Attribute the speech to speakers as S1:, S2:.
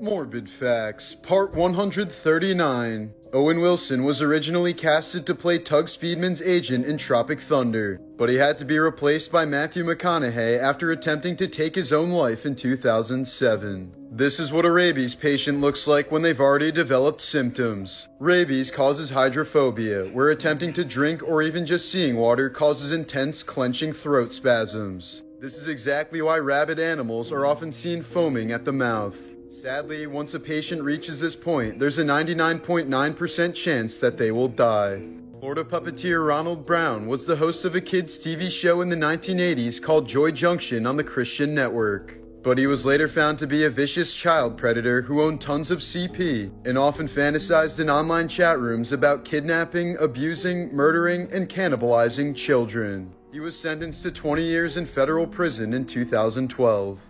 S1: Morbid Facts, Part 139. Owen Wilson was originally casted to play Tugg Speedman's agent in Tropic Thunder, but he had to be replaced by Matthew McConaughey after attempting to take his own life in 2007. This is what a rabies patient looks like when they've already developed symptoms. Rabies causes hydrophobia, where attempting to drink or even just seeing water causes intense clenching throat spasms. This is exactly why rabid animals are often seen foaming at the mouth. Sadly, once a patient reaches this point, there's a 99.9% chance that they will die. Florida puppeteer Ronald Brown was the host of a kids' TV show in the 1980s called Joy Junction on the Christian Network. But he was later found to be a vicious child predator who owned tons of CP and often fantasized in online chat rooms about kidnapping, abusing, murdering, and cannibalizing children. He was sentenced to 20 years in federal prison in 2012.